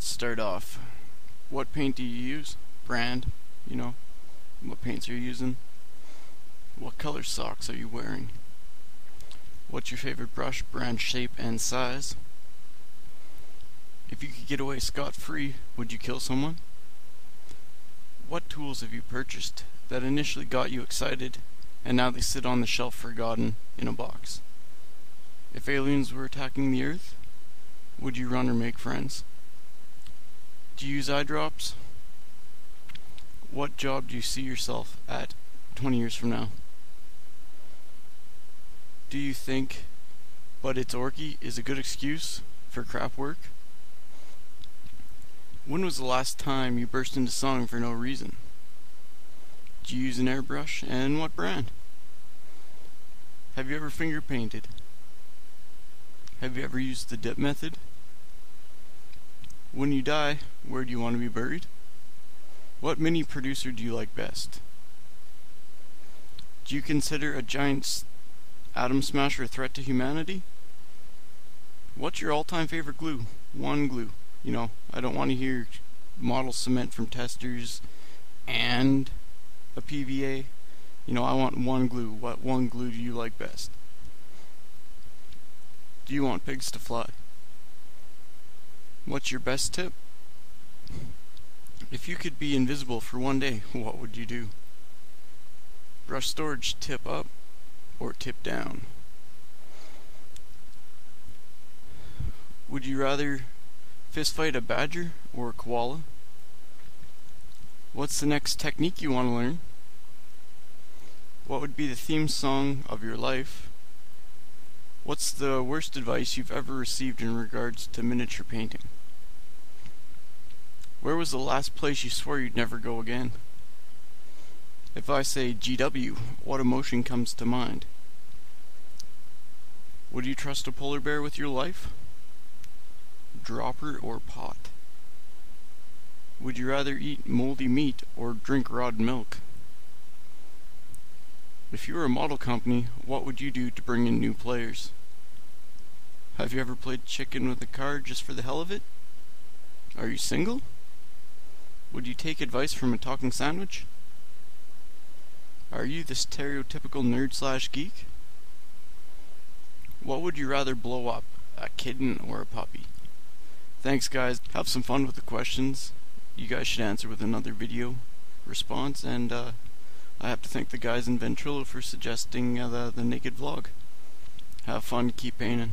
Let's start off. What paint do you use? Brand, you know. What paints are you using? What color socks are you wearing? What's your favorite brush, brand, shape, and size? If you could get away scot-free, would you kill someone? What tools have you purchased that initially got you excited and now they sit on the shelf forgotten in a box? If aliens were attacking the Earth, would you run or make friends? Do you use eye drops? What job do you see yourself at 20 years from now? Do you think but it's orky is a good excuse for crap work? When was the last time you burst into song for no reason? Do you use an airbrush and what brand? Have you ever finger painted? Have you ever used the dip method? When you die, where do you want to be buried? What mini producer do you like best? Do you consider a giant atom smasher a threat to humanity? What's your all-time favorite glue? One glue. You know, I don't want to hear model cement from Testors and a PVA. You know, I want one glue. What one glue do you like best? Do you want pigs to fly? What's your best tip? If you could be invisible for one day, what would you do? Brush storage tip up or tip down? Would you rather fist fight a badger or a koala? What's the next technique you want to learn? What would be the theme song of your life? What's the worst advice you've ever received in regards to miniature painting? Where was the last place you swore you'd never go again? If I say GW, what emotion comes to mind? Would you trust a polar bear with your life? Dropper or pot? Would you rather eat moldy meat or drink raw milk? If you were a model company, what would you do to bring in new players? Have you ever played chicken with a card just for the hell of it? Are you single? Would you take advice from a talking sandwich? Are you the stereotypical nerd slash geek? What would you rather blow up, a kitten or a puppy? Thanks guys, have some fun with the questions. You guys should answer with another video response and uh, I have to thank the guys in Ventrilo for suggesting uh, the, the naked vlog. Have fun, keep painting.